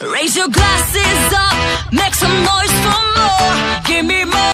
Raise your glasses up, make some noise for more. Give me more.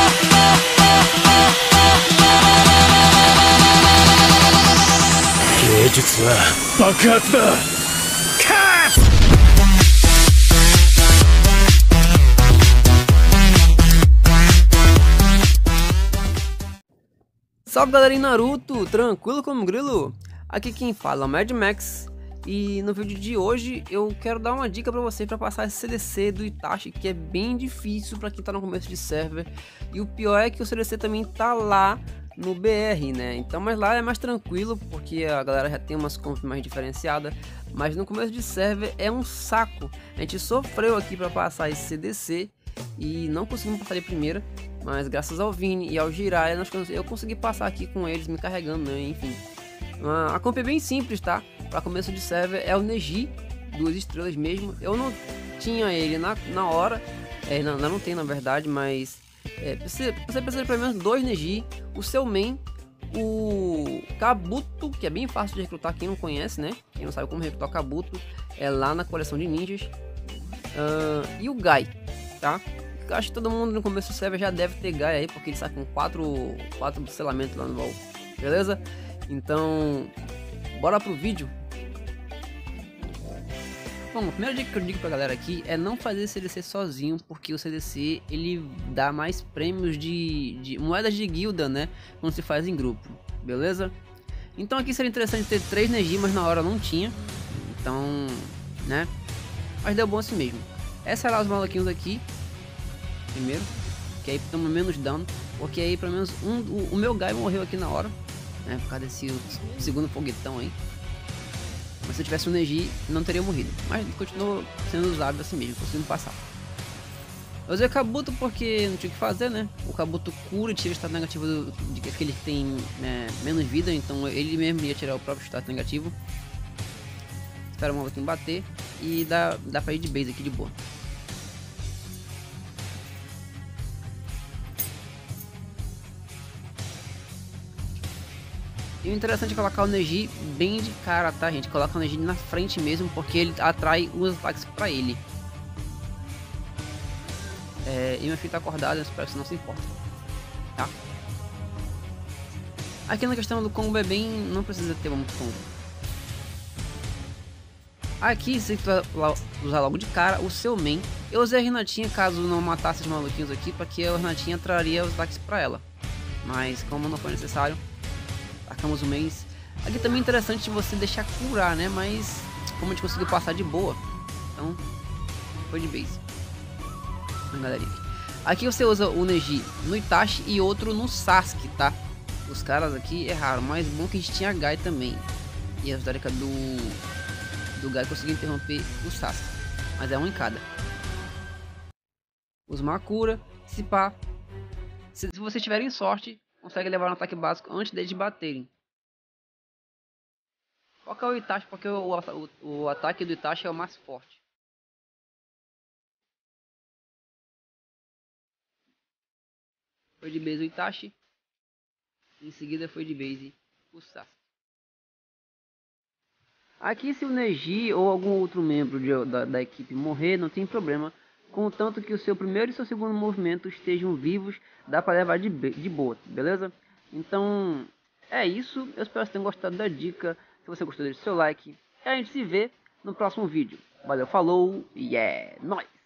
Salve galera em Naruto, tranquilo como grilo? Aqui quem fala é o Mad Max e no vídeo de hoje eu quero dar uma dica pra você para passar esse CDC do Itachi que é bem difícil para quem tá no começo de server e o pior é que o CDC também tá lá no BR, né? Então, mas lá é mais tranquilo porque a galera já tem umas conf mais diferenciadas, mas no começo de server é um saco. A gente sofreu aqui para passar esse CDC e não conseguimos passar de primeira, mas graças ao Vini e ao Jiraiya eu consegui passar aqui com eles me carregando, né? Enfim. A comp é bem simples, tá? Para começo de server é o Neji, duas estrelas mesmo. Eu não tinha ele na, na hora, é, não, não tem na verdade, mas é, você, você precisa de pelo menos dois Neji, o seu main, o Kabuto, que é bem fácil de recrutar quem não conhece, né? Quem não sabe como recrutar o Kabuto, é lá na coleção de ninjas. Uh, e o Gai, tá? Acho que todo mundo no começo do server já deve ter Gai aí, porque ele sai com quatro, quatro selamentos lá no baú, beleza? Então, bora pro vídeo. Bom, a primeira dica que eu digo pra galera aqui é não fazer CDC sozinho, porque o CDC ele dá mais prêmios de, de moedas de guilda, né? Quando se faz em grupo, beleza? Então aqui seria interessante ter três Neji, mas na hora não tinha. Então, né? Mas deu bom assim mesmo. Essa era os maluquinhos aqui. Primeiro. Que aí toma menos dano. Porque aí pelo menos um, o, o meu Guy morreu aqui na hora. Né, por causa desse segundo foguetão aí. Mas se eu tivesse um Neji, não teria morrido. Mas continuou sendo usado assim mesmo, conseguindo passar. Eu usei o Kabuto porque não tinha o que fazer, né? O Kabuto cura e tira o estado negativo do, de que ele tem né, menos vida, então ele mesmo ia tirar o próprio estado negativo. Espera o maluquinho bater e dá, dá pra ir de base aqui de boa. E o interessante é colocar o Neji bem de cara, tá, gente? Coloca o Neji na frente mesmo, porque ele atrai os ataques pra ele. É, e meu filho tá acordado, eu espero que você não se importa. Tá? Aqui na questão do combo é bem... não precisa ter muito combo. Aqui você vai usar logo de cara o seu main. Eu usei a Renatinha caso não matasse os maluquinhos aqui, porque a Renatinha traria os ataques pra ela. Mas como não foi necessário, atacamos o mês. Aqui também é interessante você deixar curar, né? Mas como a gente conseguiu passar de boa, então foi de base. Aqui você usa o Neji no Itachi e outro no Sasuke, tá? Os caras aqui erraram, mas bom que a gente tinha Gai também. E a histórica do, do Gai conseguiu interromper o Sasuke. Mas é um em cada. Os Makura, se pá. Se, se vocês tiverem sorte, consegue levar um ataque básico antes deles baterem. Foca o Itachi porque o, o, o ataque do Itachi é o mais forte. Foi de base o Itachi. Em seguida foi de base o Sasuke. Aqui se o Neji ou algum outro membro de, da, da equipe morrer, não tem problema. Contanto que o seu primeiro e seu segundo movimento estejam vivos, dá para levar de, de boa, beleza? Então, é isso. Eu espero que tenham gostado da dica. Se você gostou, deixe seu like. E a gente se vê no próximo vídeo. Valeu, falou e é nóis!